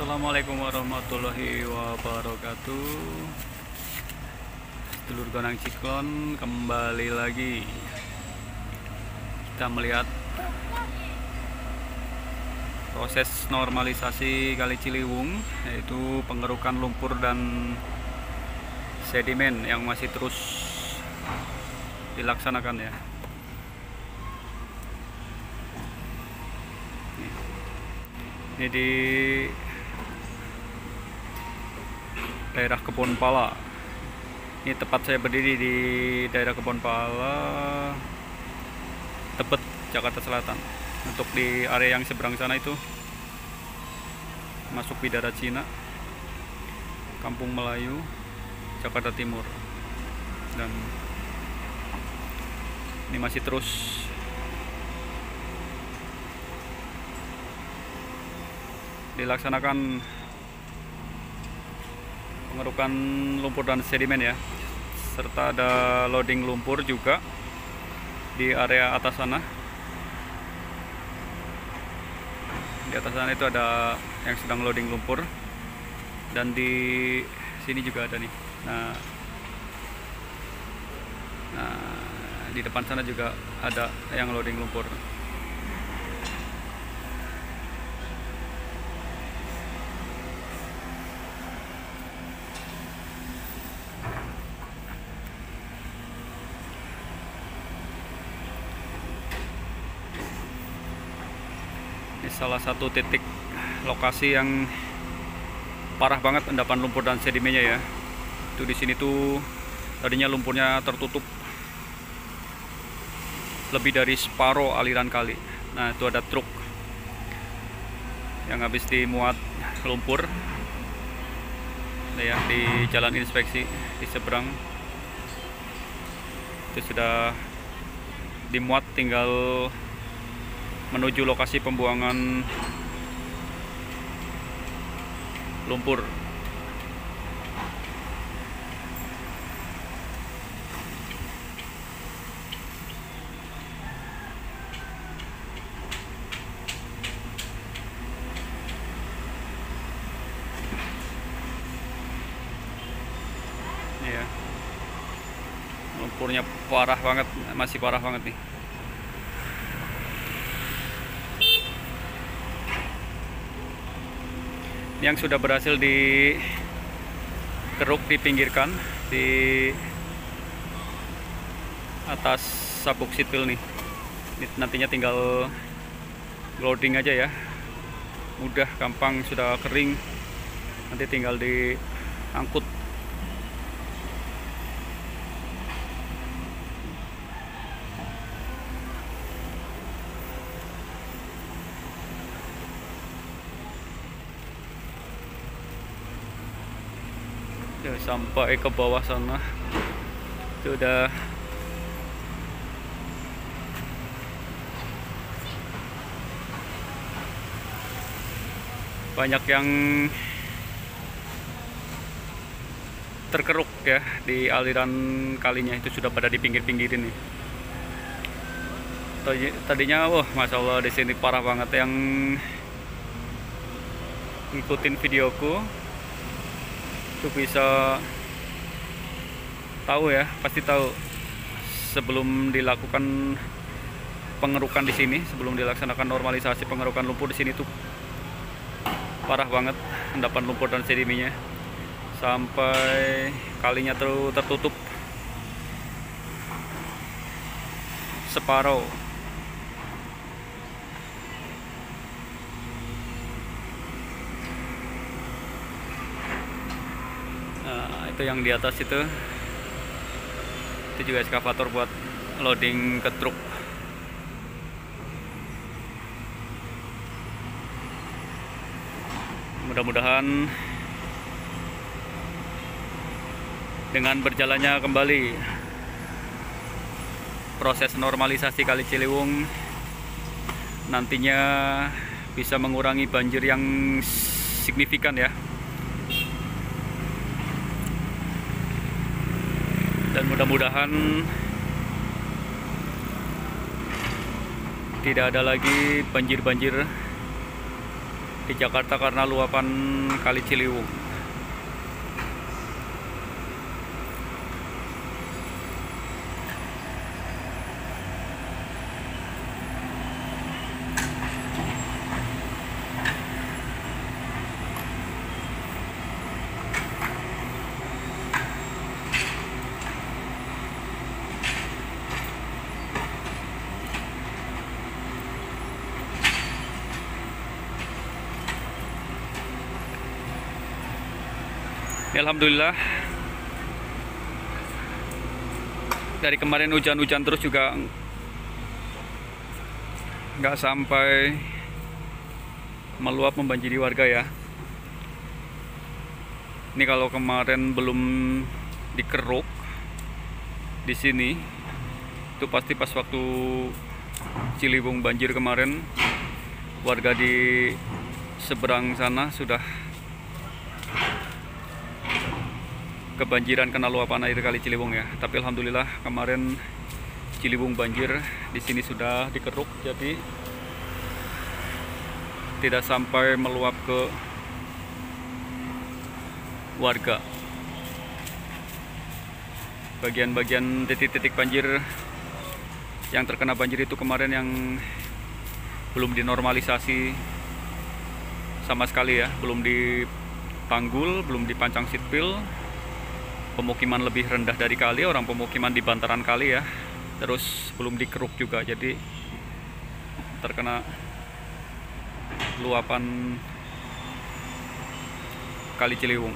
Assalamualaikum warahmatullahi wabarakatuh. Telur Gonang Ciklon kembali lagi. Kita melihat Proses normalisasi Kali Ciliwung Yaitu pengerukan lumpur dan sedimen yang masih terus dilaksanakan ya. Ini di daerah Kebon Pala. Ini tepat saya berdiri di daerah Kebon Pala Tebet Jakarta Selatan. Untuk di area yang seberang sana itu masuk Bidara Cina Kampung Melayu Jakarta Timur. Dan ini masih terus. Dilaksanakan pengerukan lumpur dan sedimen ya. Serta ada loading lumpur juga di area atas sana. Di atas sana itu ada yang sedang loading lumpur. Dan di sini juga ada nih. Nah nah di depan sana juga ada yang loading lumpur salah satu titik lokasi yang parah banget endapan lumpur dan sedimennya ya. Itu di sini tuh tadinya lumpurnya tertutup lebih dari separuh aliran kali. Nah, itu ada truk yang habis dimuat lumpur. Nah, ya di jalan inspeksi di seberang itu sudah dimuat tinggal menuju lokasi pembuangan lumpur. Ini ya. Lumpurnya parah banget, masih parah banget nih. Yang sudah berhasil dikeruk dipinggirkan di atas sabuk sipil nih. Ini nantinya tinggal loading aja ya. Mudah gampang sudah kering. Nanti tinggal diangkut ya, sampai ke bawah sana. Itu udah. Banyak yang terkeruk ya di aliran kalinya. Itu sudah pada di pinggir-pinggirin nih. Tadi- tadinya wah masya Allah di sini parah banget. Yang ngikutin videoku itu bisa tahu ya pasti tahu. Sebelum dilakukan pengerukan di sini sebelum dilaksanakan normalisasi pengerukan lumpur di sini tuh parah banget endapan lumpur dan sedimennya sampai kalinya ter- tertutup. Separuh Nah, itu yang di atas itu. Itu juga eskavator buat loading ke truk. Mudah-mudahan dengan berjalannya kembali proses normalisasi Kali Ciliwung nantinya bisa mengurangi banjir yang signifikan ya dan mudah-mudahan tidak ada lagi banjir-banjir di Jakarta karena luapan Kali Ciliwung. Alhamdulillah dari kemarin hujan-hujan terus juga nggak sampai meluap membanjiri warga ya. Ini kalau kemarin belum dikeruk di sini itu pasti pas waktu Ciliwung banjir kemarin warga di seberang sana sudah kebanjiran kena luapan air kali Ciliwung ya. Tapi alhamdulillah kemarin Ciliwung banjir di sini sudah dikeruk jadi tidak sampai meluap ke warga. Bagian-bagian titik-titik banjir yang terkena banjir itu kemarin yang belum dinormalisasi sama sekali ya, belum dipanggul, belum dipancang sitpil, pemukiman lebih rendah dari kali orang pemukiman di bantaran kali ya. Terus belum dikeruk juga jadi terkena luapan kali Ciliwung